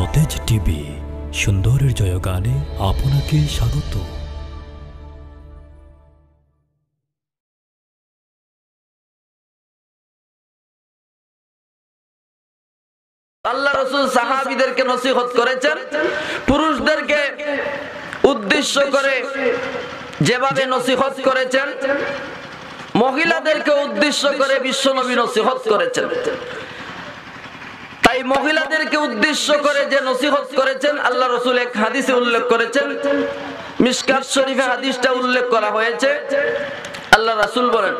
সতেজ টিভি, সুন্দরের জয়গানে আপনাকে স্বাগত। আল্লাহ রসুল সাহাবিদেরকে নসিহত করেছেন, পুরুষদেরকে উদ্দেশ্য করে যেভাবে নসিহত করেছেন, মহিলাদেরকে উদ্দেশ্য করে বিশ্বনবী নসিহত করেছেন। মহিলাদেরকে উদ্দেশ্য করে যে নসিহত করেছেন আল্লাহ রসুল এক হাদিসে উল্লেখ করেছেন মিসকাত শরীফে হাদিসটা উল্লেখ করা হয়েছে আল্লাহ রাসুল বলেন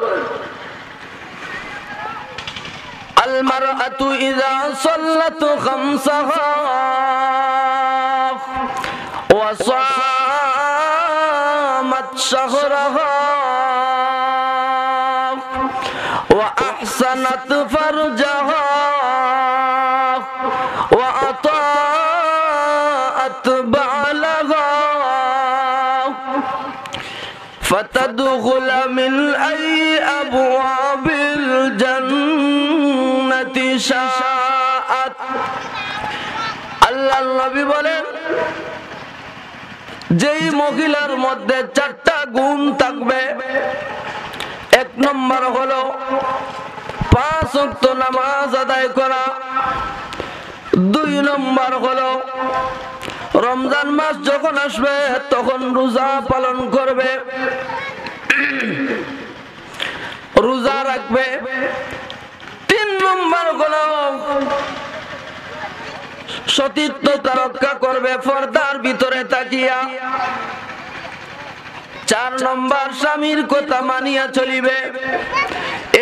المرأة إذا صلت خمسها وصامت شهرها وأحسنت فرجها فتدخل من أي أبواب الجنة شاءت আল্লাহ নবী বলেন যেই মহিলার মধ্যে চারটা গুণ থাকবে এক নম্বর হলো পাঁচ অক্ত নামাজ আদায় করা দুই নম্বর হলো রমজান মাস যখন আসবে, তখন রোজা পালন করবে। রোজা রাখবে। তিন নম্বর হলো সতীর্থতা রক্ষা করবে পর্দার ভিতরে তাকিয়া। চার নম্বর স্বামীর কথা মানিয়া চলিবে।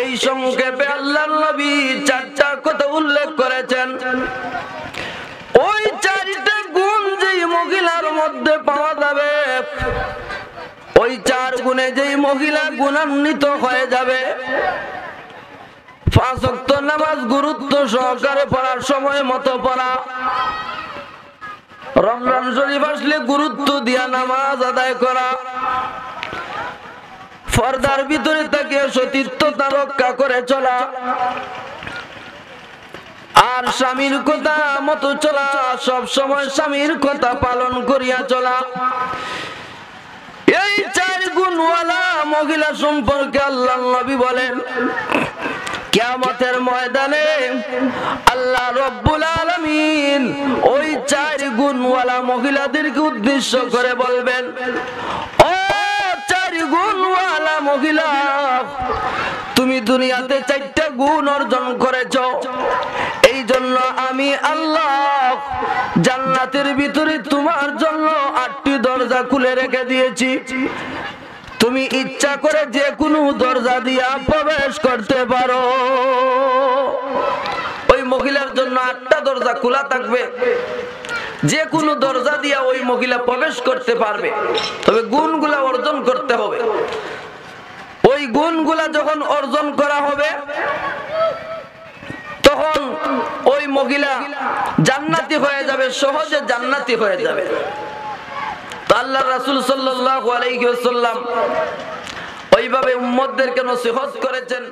এই সংক্ষেপে আল্লাহ নবী কথা উল্লেখ করেছেন। চার গুণে যেই মহিলা গুণান্বিত হয়ে যাবে পাঁচ নামাজ গুরুত্ব সহকারে পড়ার সময় মতো পড়া। রমজান শরীফ আসলে গুরুত্ব দিয়া নামাজ আদায় করা। ফর্দার ভিতরে তাকে সতীর্থতা রক্ষা করে চলা। আর স্বামীর কথা মতো চলা, সব সময় স্বামীর কথা পালন করিয়া চলা। মহিলা সম্পর্কে আল্লাহ নবী বলেন ময়দানে আল্লাহ রব্বুল ওই গুণওয়ালা মহিলাদেরকে উদ্দেশ্য করে বলবেন, ও গুণওয়ালা মহিলা, তুমি দুনিয়াতে চারটা গুণ অর্জন করেছ। এই জন্য আমি আল্লাহ জান্নাতের ভিতরে তোমার জন্য আটটি দরজা খুলে রেখে দিয়েছি। তুমি ইচ্ছা করে যে কোনো দরজা দিয়া প্রবেশ করতে পারো। ওই মহিলার জন্য আটটা দরজা খোলা থাকবে। যে কোনো দরজা দিয়া ওই মহিলা প্রবেশ করতে পারবে। তবে গুণগুলা অর্জন করতে হবে। ওই গুণগুলা যখন অর্জন করা হবে, তখন ওই মহিলা জান্নাতি হয়ে যাবে, সহজে জান্নাতি হয়ে যাবে। আল্লাহ রাসুল সাল্লাহ আলাইসাল্লাম ওইভাবে উম্মদদেরকে নসিহত করেছেন।